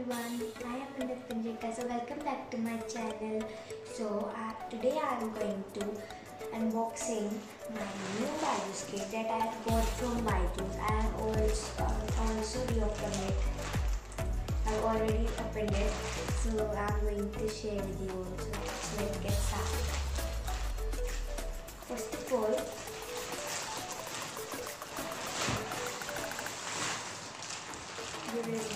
everyone, I am Vinit Panjeta. So welcome back to my channel. So uh, today I am going to unboxing my new Byju's kit that I have got from Byju's. I have also uh, also reopened it. I've already opened it, so I'm going to share with you also. So let's get started. First of all,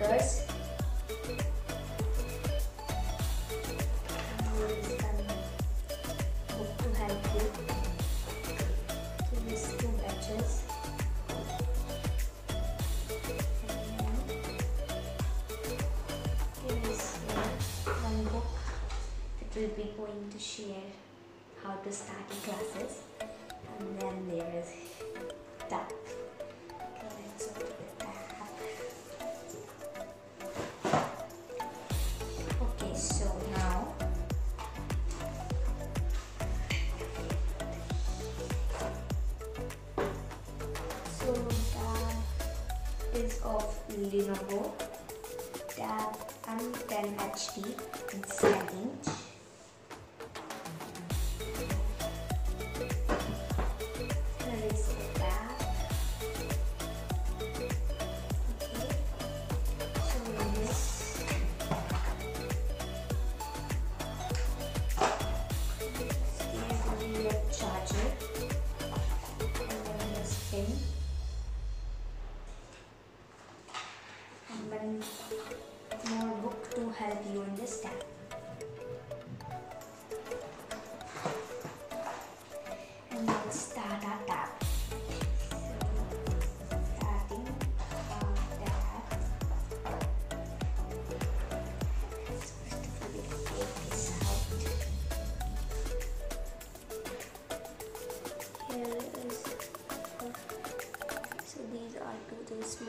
that will be going to share how to start classes. And then there is tab. Of Lenovo tab M10 HD in 7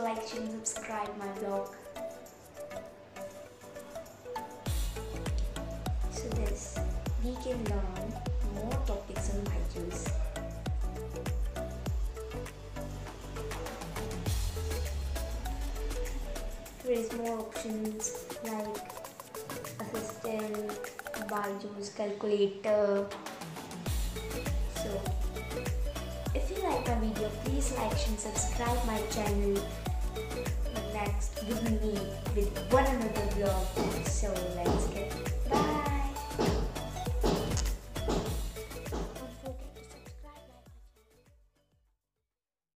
like, share, and subscribe my vlog. So this, we can learn more topics on Byju's. There is more options like assistant, Byju's calculator. So if you like my video, please like, and subscribe my channel next with me with one another vlog. So let's get